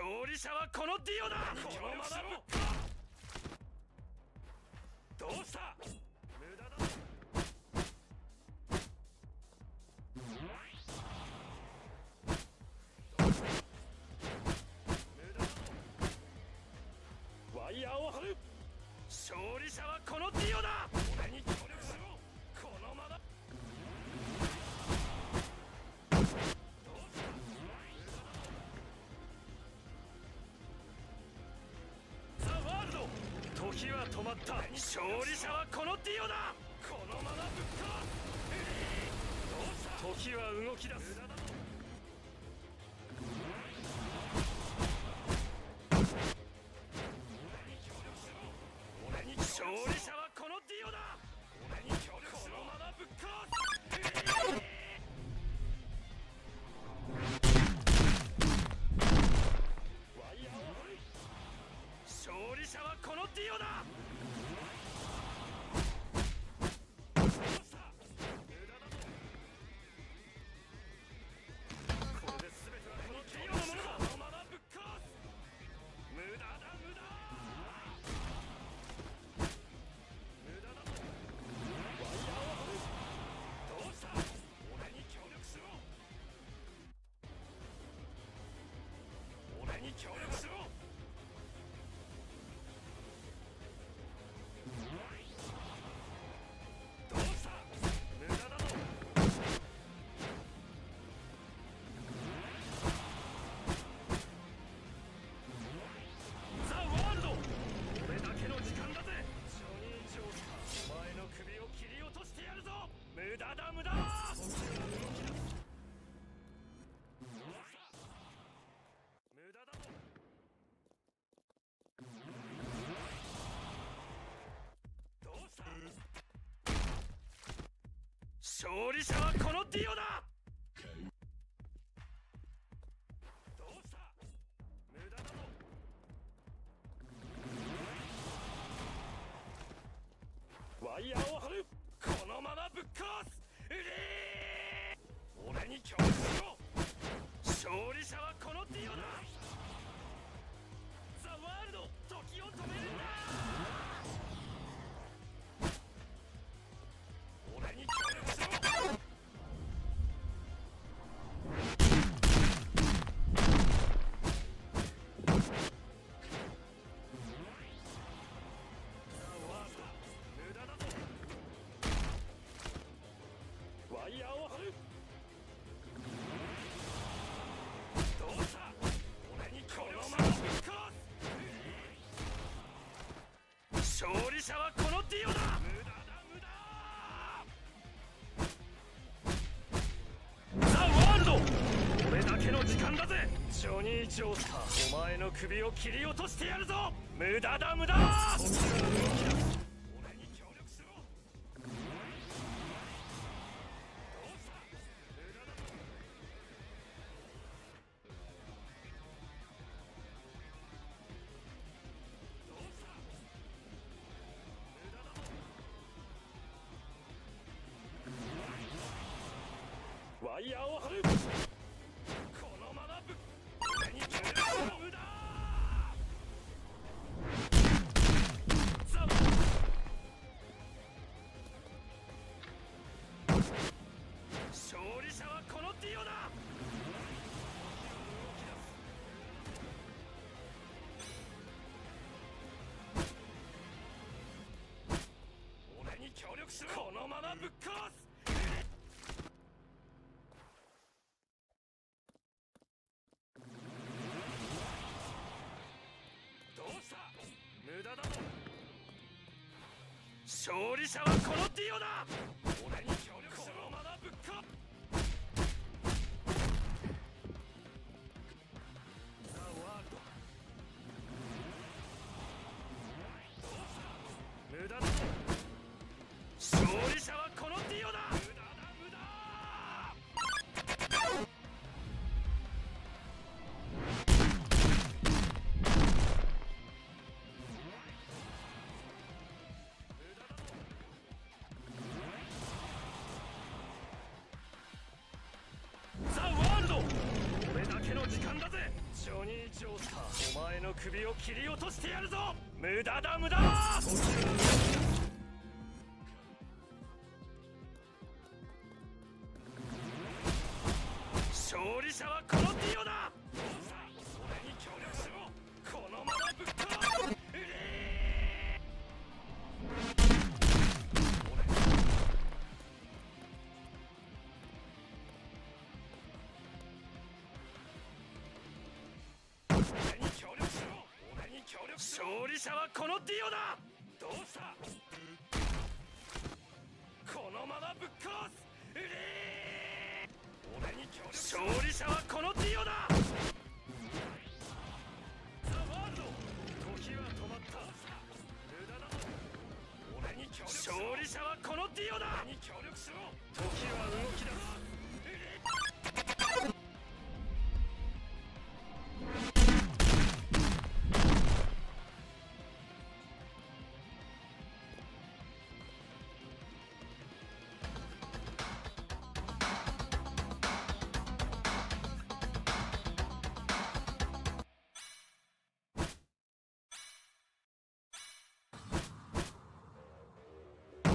勝利者はこのディオだ！このままどうした？無駄だ。ワイヤーを張る。勝利者はこのディオだ！俺にまった。勝利者はこのディオだ。このままぶっか時は動き出す。勝利者はこのディオだ！どうした？無駄だぞワイヤーを張る。このままぶっ壊す。うりー俺に協力しろ。勝利者はこのディオだ！ザ・ワールド！時を止める！勝利者はこのディオだ。無駄だ無駄。ザ・ワールド。これだけの時間だぜ。ジョニー・ジョースターお前の首を切り落としてやるぞ。無駄だ無駄。イヤーを張る勝利者はこのディオだ。俺に協力しろこのままぶっか。ザ・ワールド。無駄だ。ジョニー・ジョースターお前の首を切り落としてやるぞ。無駄だ無駄。勝利者はこのディオだ。俺に協力しろ俺に協力しろ勝利者はこのディオだ。どうした？このままぶっ壊す。うれ俺に協力勝利者はこのディオだ。